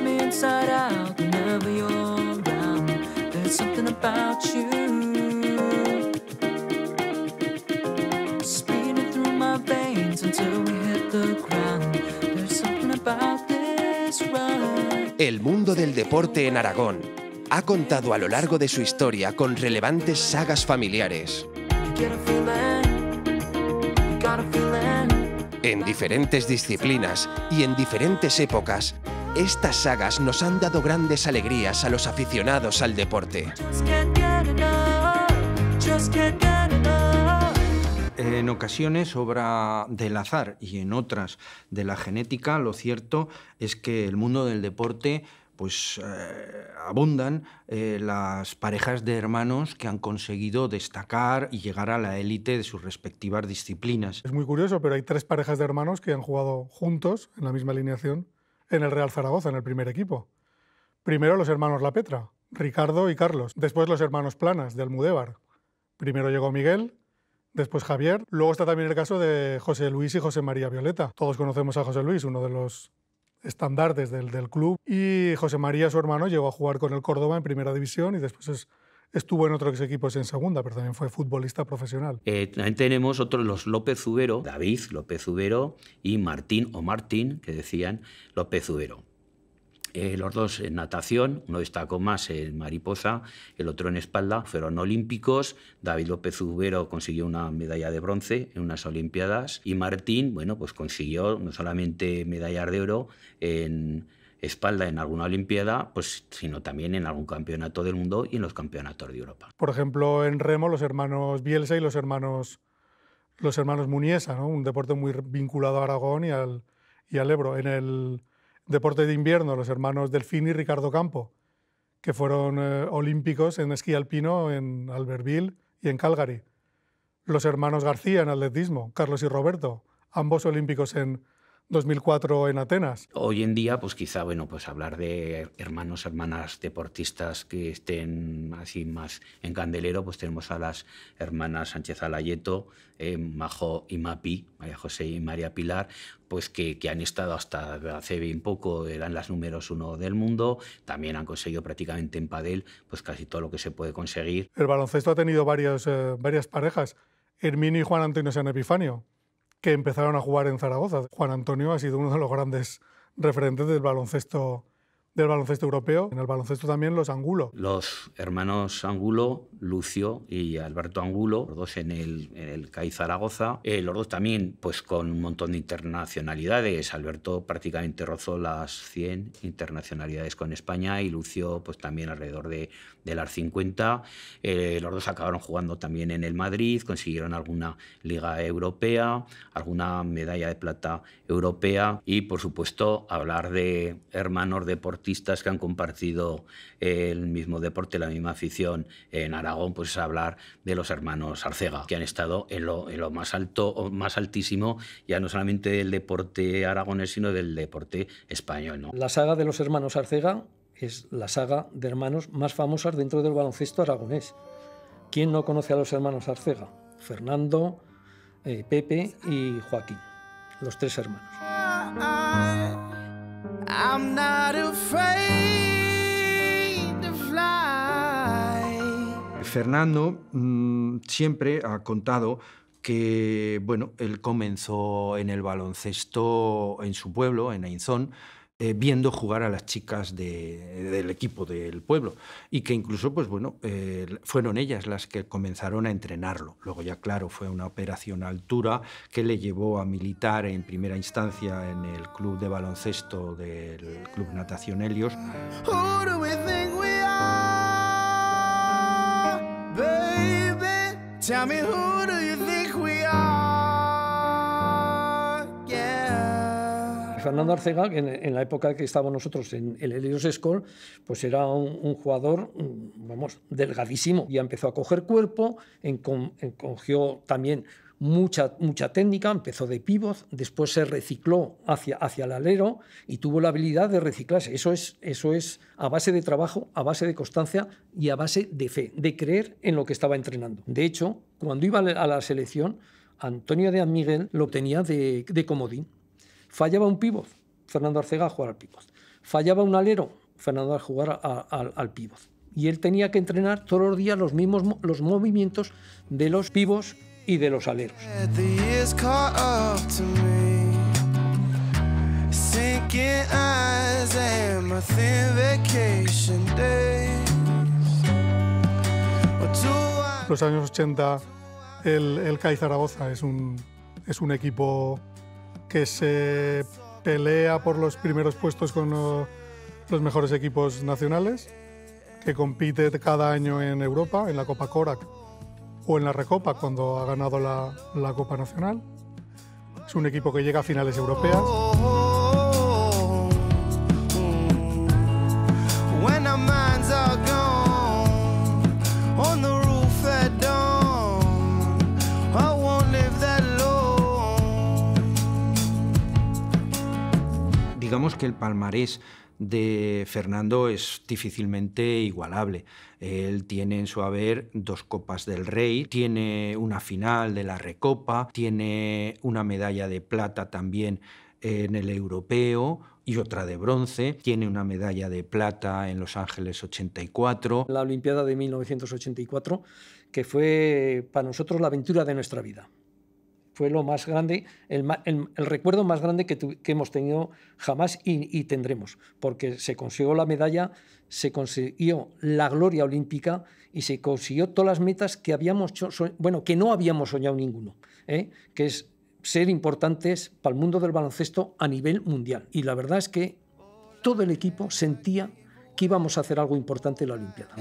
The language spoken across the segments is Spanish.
me inside out. There's something about you. Speeding through my veins until we hit the ground. There's something about this. El mundo del deporte en Aragón ha contado a lo largo de su historia con relevantes sagas familiares. En diferentes disciplinas y en diferentes épocas, estas sagas nos han dado grandes alegrías a los aficionados al deporte. En ocasiones obra del azar y en otras de la genética, lo cierto es que el mundo del deporte pues eh, abundan eh, las parejas de hermanos que han conseguido destacar y llegar a la élite de sus respectivas disciplinas. Es muy curioso, pero hay tres parejas de hermanos que han jugado juntos en la misma alineación en el Real Zaragoza, en el primer equipo. Primero los hermanos La Petra, Ricardo y Carlos. Después los hermanos Planas, de Almudévar. Primero llegó Miguel, después Javier. Luego está también el caso de José Luis y José María Violeta. Todos conocemos a José Luis, uno de los estandartes del, del, club. Y José María, su hermano, llegó a jugar con el Córdoba en primera división y después estuvo en otros equipos en segunda, pero también fue futbolista profesional. Eh, también tenemos otros, los López Ubero, David López Ubero y Martín o Martín, que decían López Ubero. Eh, los dos en natación, uno destacó más en mariposa, el otro en espalda, fueron olímpicos. David López Ubero consiguió una medalla de bronce en unas Olimpiadas y Martín, bueno, pues consiguió no solamente medallas de oro en espalda en alguna Olimpiada, pues, sino también en algún campeonato del mundo y en los campeonatos de Europa. Por ejemplo, en remo, los hermanos Bielsa y los hermanos, los hermanos Muniesa, ¿no? un deporte muy vinculado a Aragón y al, y al Ebro. En el deporte de invierno, los hermanos Delfini y Ricardo Campo, que fueron eh, olímpicos en esquí alpino en Albertville y en Calgary. Los hermanos García en atletismo, Carlos y Roberto, ambos olímpicos en 2004 en Atenas. Hoy en día, pues quizá, bueno, pues hablar de hermanos, hermanas deportistas que estén así más en candelero, pues tenemos a las hermanas Sánchez Alayeto, eh, Majo y Mapi, María José y María Pilar, pues que, que, han estado hasta hace bien poco, eran las números uno del mundo, también han conseguido prácticamente en Padel, pues casi todo lo que se puede conseguir. El baloncesto ha tenido varias, eh, varias parejas, Herminio y Juan Antonio San Epifanio, que empezaron a jugar en Zaragoza. Juan Antonio ha sido uno de los grandes referentes del baloncesto del baloncesto europeo. En el baloncesto también los Angulo. Los hermanos Angulo, Lucio y Alberto Angulo, los dos en el, en el CAI Zaragoza. Eh, los dos también pues con un montón de internacionalidades. Alberto prácticamente rozó las 100 internacionalidades con España y Lucio pues también alrededor de, de las 50. Eh, los dos acabaron jugando también en el Madrid, consiguieron alguna liga europea, alguna medalla de plata europea y por supuesto hablar de hermanos deportistas que han compartido el mismo deporte, la misma afición en Aragón, pues es hablar de los hermanos Arcega, que han estado en lo, en lo más alto, más altísimo, ya no solamente del deporte aragonés, sino del deporte español. ¿no? La saga de los hermanos Arcega es la saga de hermanos más famosas dentro del baloncesto aragonés. ¿Quién no conoce a los hermanos Arcega? Fernando, eh, Pepe y Joaquín, los tres hermanos. I'm not afraid to fly. Fernando mmm, siempre ha contado que bueno, él comenzó en el baloncesto en su pueblo, en Ainzón, eh, viendo jugar a las chicas de, del equipo del pueblo. Y que incluso pues bueno eh, fueron ellas las que comenzaron a entrenarlo. Luego ya claro fue una operación a altura que le llevó a militar en primera instancia en el club de baloncesto del club natación Helios. Tell me who do you think Fernando Arcega, que en, la época que estábamos nosotros en el Helios School, pues era un, jugador, mm, vamos, delgadísimo. Ya empezó a coger cuerpo, cogió también mucha, mucha técnica, empezó de pívot, después se recicló hacia, hacia el alero y tuvo la habilidad de reciclarse. Eso es, eso es a base de trabajo, a base de constancia y a base de fe, de creer en lo que estaba entrenando. De hecho, cuando iba a la selección, Antonio de Miguel lo obtenía de, de comodín. Fallaba un pívot, Fernando Arcega a jugar al pívot. Fallaba un alero, Fernando a jugar al pívot. Y él tenía que entrenar todos los días los mismos los movimientos de los pivos y de los aleros. Los años 80, el, el CAI Zaragoza es un, es un equipo que se pelea por los primeros puestos con los mejores equipos nacionales, que compite cada año en Europa, en la Copa Korak o en la Recopa cuando ha ganado la, la Copa Nacional. Es un equipo que llega a finales europeas. Digamos que el palmarés de Fernando es difícilmente igualable. Él tiene en su haber dos Copas del Rey, tiene una final de la Recopa, tiene una medalla de plata también en el europeo y otra de bronce, tiene una medalla de plata en Los Ángeles 84. La Olimpiada de 1984, que fue para nosotros la aventura de nuestra vida fue lo más grande, el, recuerdo más grande que, hemos tenido jamás y, tendremos, porque se consiguió la medalla, se consiguió la gloria olímpica y se consiguió todas las metas que habíamos bueno, que no habíamos soñado ninguno, ¿eh? que es ser importantes para el mundo del baloncesto a nivel mundial. Y la verdad es que todo el equipo sentía que íbamos a hacer algo importante en la Olimpiada.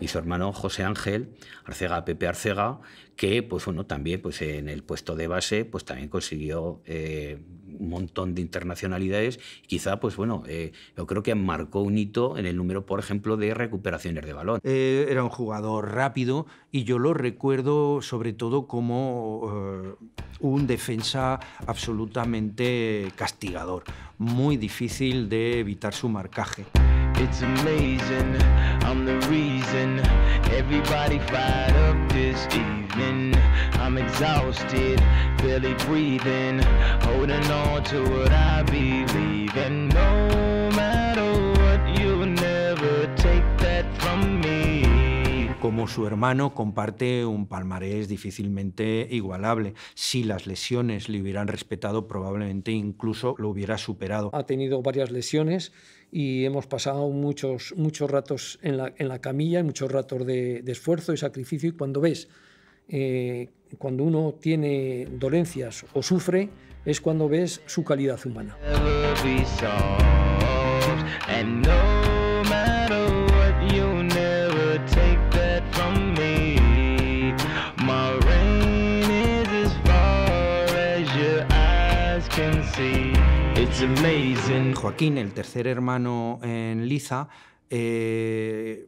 Y su hermano José Ángel Arcega, Pepe Arcega, que pues bueno, también pues en el puesto de base pues también consiguió eh, un montón de internacionalidades. Quizá, pues bueno, eh, yo creo que marcó un hito en el número, por ejemplo, de recuperaciones de balón. Eh, era un jugador rápido y yo lo recuerdo sobre todo como un defensa absolutamente castigador, muy difícil de evitar su marcaje. It's amazing, I'm the reason everybody fired up this evening. I'm exhausted, barely breathing, holding on to what I believe in. No como su hermano, comparte un palmarés difícilmente igualable. Si las lesiones le hubieran respetado, probablemente incluso lo hubiera superado. Ha tenido varias lesiones y hemos pasado muchos, muchos ratos en la, en la camilla, muchos ratos de, esfuerzo y sacrificio. Y cuando ves, eh, cuando uno tiene dolencias o sufre, es cuando ves su calidad humana. Joaquín, el tercer hermano en Liza, eh,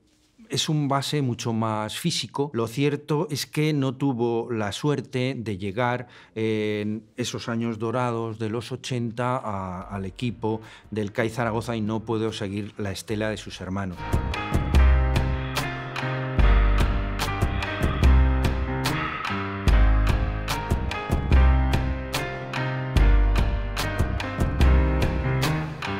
es un base mucho más físico. Lo cierto es que no tuvo la suerte de llegar en esos años dorados de los 80 al equipo del CAI Zaragoza y no pudo seguir la estela de sus hermanos.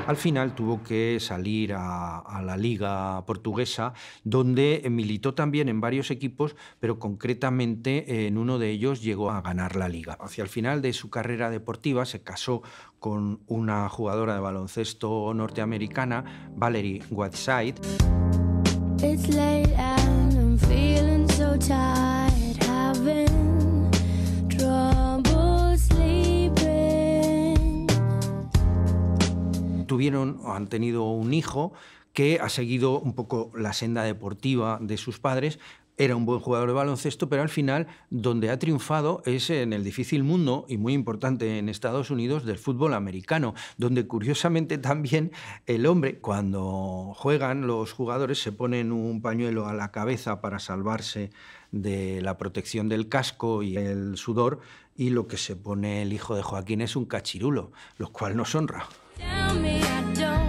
Al final tuvo que salir a, la liga portuguesa, donde militó también en varios equipos, pero concretamente en uno de ellos llegó a ganar la liga. Hacia el final de su carrera deportiva se casó con una jugadora de baloncesto norteamericana, Valerie Whiteside. Tuvieron o han tenido un hijo que ha seguido un poco la senda deportiva de sus padres, era un buen jugador de baloncesto, pero al final donde ha triunfado es en el difícil mundo, y muy importante en Estados Unidos, del fútbol americano, donde curiosamente también el hombre, cuando juegan los jugadores, se ponen un pañuelo a la cabeza para salvarse de la protección del casco y el sudor, y lo que se pone el hijo de Joaquín es un cachirulo, lo cual nos honra. Tell me I don't